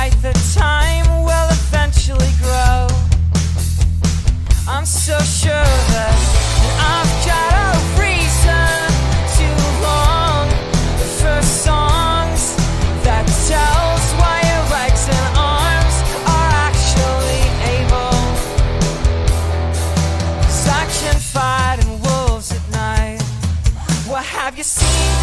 fight the time will eventually grow. I'm so sure that I've got a reason to long. For songs that tells why your legs and arms are actually able. Cause I can fight in wolves at night. What have you seen?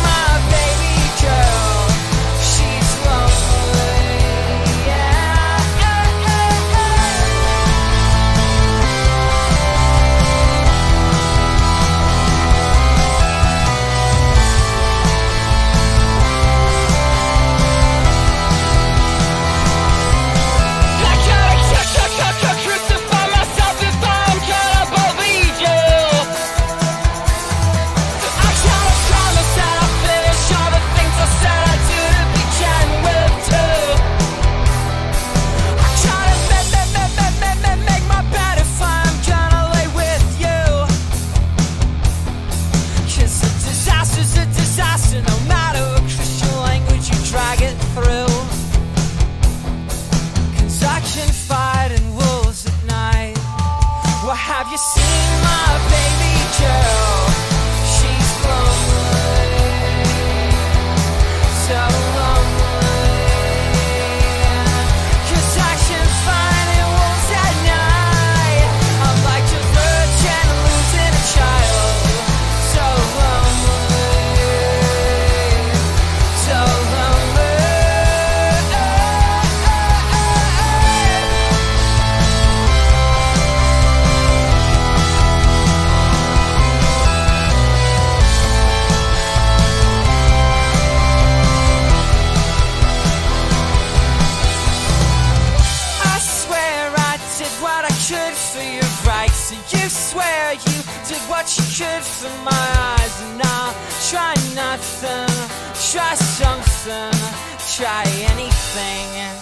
And you swear you did what you could for my eyes. And I'll try nothing, try something, try anything.